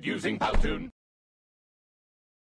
using Powtoon.